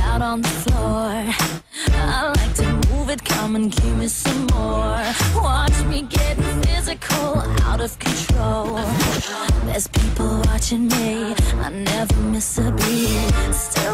out on the floor. I like to move it, come and give me some more. Watch me getting physical, out of control. There's people watching me, I never miss a beat. Still